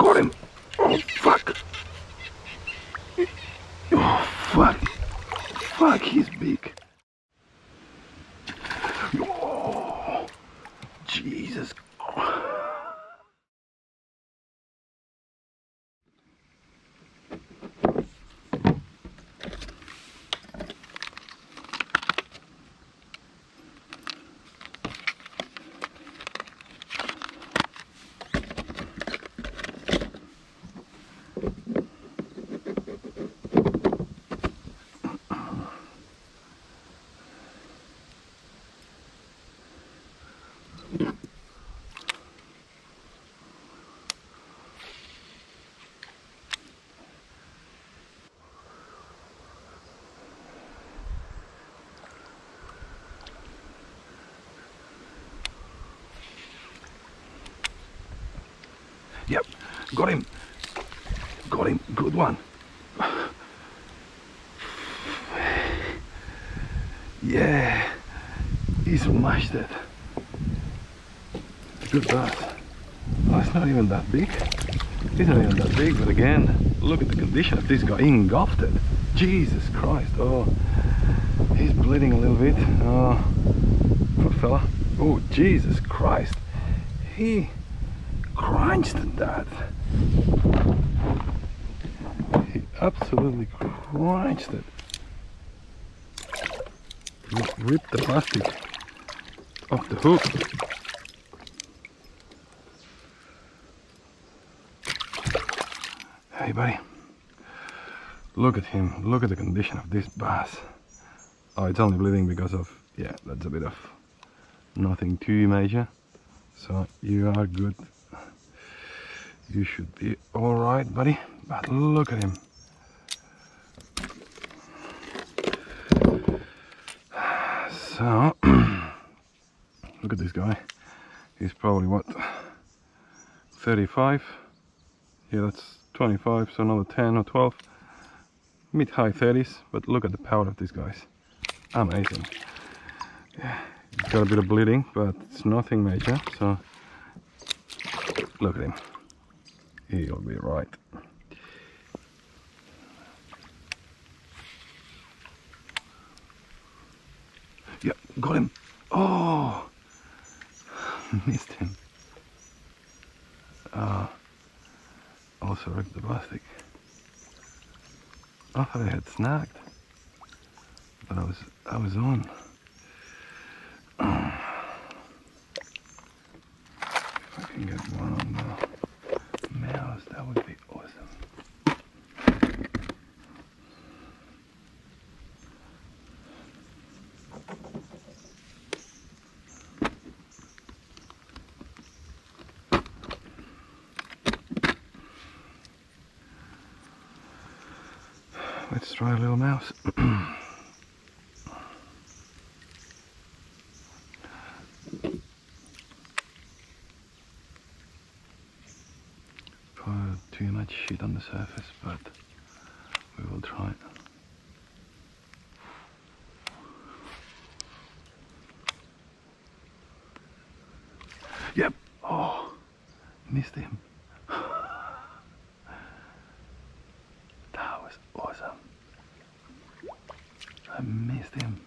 got him. Oh, fuck. Oh, fuck. Fuck, he's big. Oh, Jesus. Yep, got him. Got him. Good one. Yeah, he smashed it. Good bass. Oh, it's not even that big. It's not even that big, but again, look at the condition of this guy. He engulfed it. Jesus Christ. Oh, he's bleeding a little bit. Oh, poor fella. Oh, Jesus Christ. He crunched that. He absolutely crunched it. Ripped the plastic off the hook. Hey buddy, look at him, look at the condition of this bass. Oh, it's only bleeding because of, yeah, that's a bit of nothing too major. So you are good you should be all right, buddy. But look at him. So, look at this guy. He's probably what, 35? Yeah, that's 25, so another 10 or 12. Mid high 30s, but look at the power of these guys. Amazing. Yeah, got a bit of bleeding, but it's nothing major, so look at him he'll be right. Yep, got him. Oh, missed him. Uh, also ripped the plastic. I thought I had snagged, but I was I was on. if I can get one on the mouse, that would be awesome. Let's try a little mouse. Put too much shit on the surface, but we will try. Yep. Oh, missed him. That was awesome. I missed him.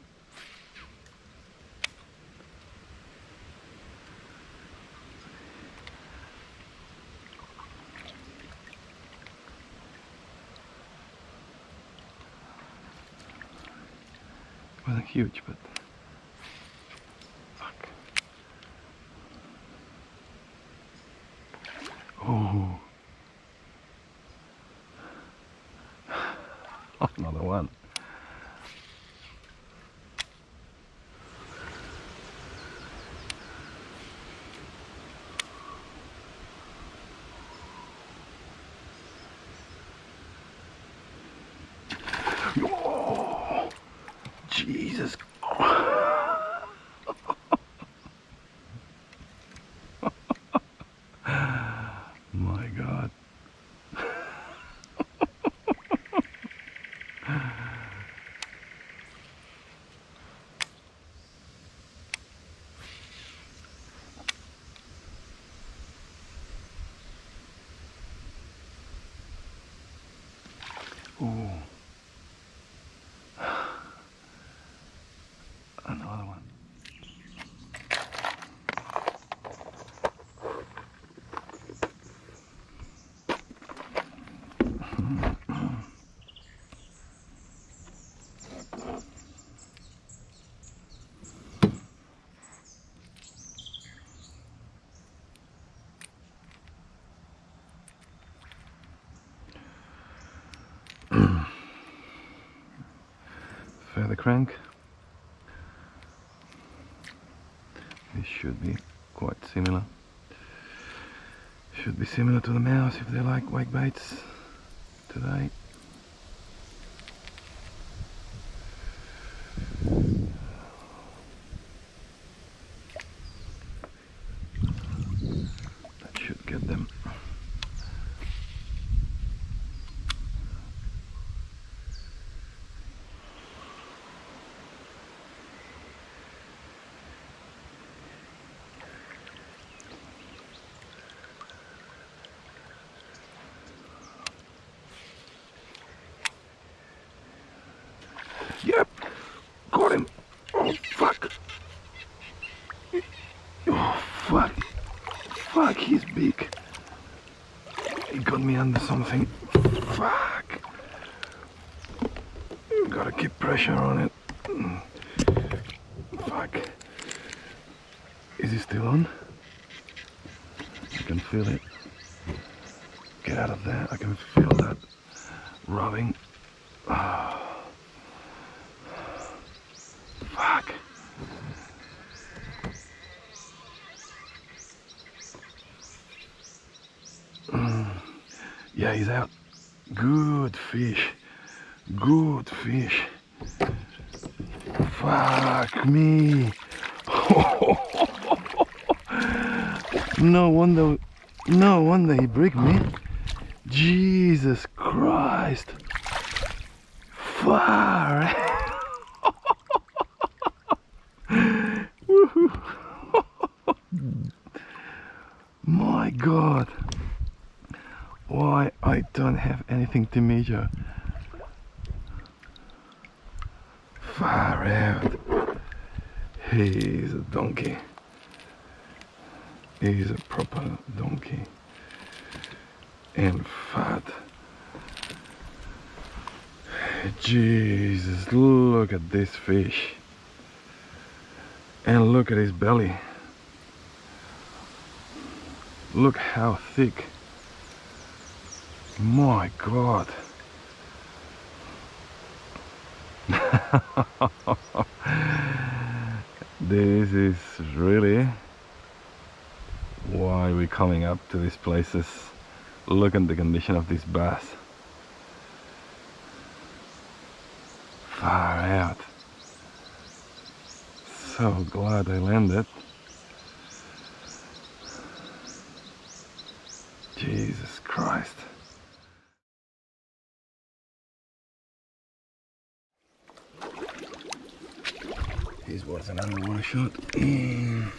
It wasn't huge, but fuck. Oh. Another one. Jesus. My God. Ooh. Feather crank. This should be quite similar. Should be similar to the mouse if they like wake baits today. That should get them. Yep, got him. Oh fuck. Oh fuck. Fuck, he's big. He got me under something. Fuck. Gotta keep pressure on it. Fuck. Is he still on? I can feel it. Get out of there. I can feel that rubbing. Fuck. Yeah, he's out. Good fish. Good fish. Fuck me. no wonder, no wonder he bricked me. Jesus Christ. Far. My God. Why I don't have anything to measure. Far out. He's a donkey. He's a proper donkey. And fat. Jesus, look at this fish. And look at his belly. Look how thick. My God. this is really why we're coming up to these places. Look at the condition of this bass. Far out. So glad I landed. Jesus Christ. He's worth an underwater shot. Mm.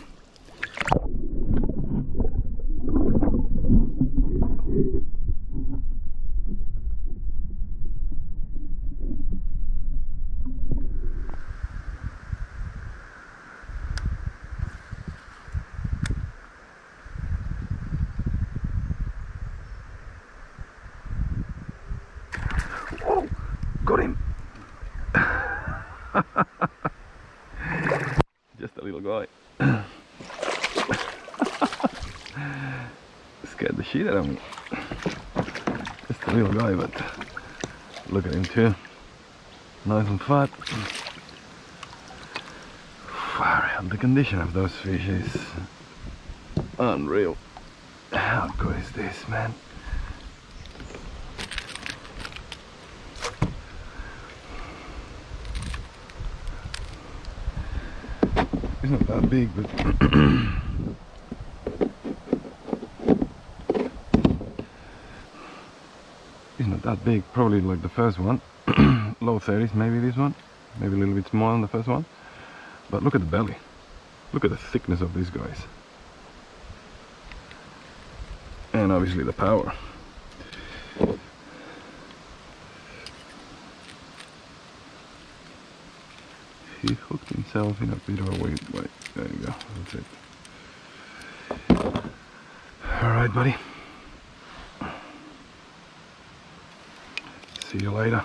Oh, got him. Little guy. Scared the shit out of me. Just a little guy, but look at him too. Nice and fat. Far out. The condition of those fish is unreal. How good is this, man? It's not that big, but it's not that big. Probably like the first one, low 30s, maybe this one, maybe a little bit smaller than the first one. But look at the belly. Look at the thickness of these guys. And obviously the power. He hooked himself in a bit of a way. There you go, that's it. Alright buddy. See you later.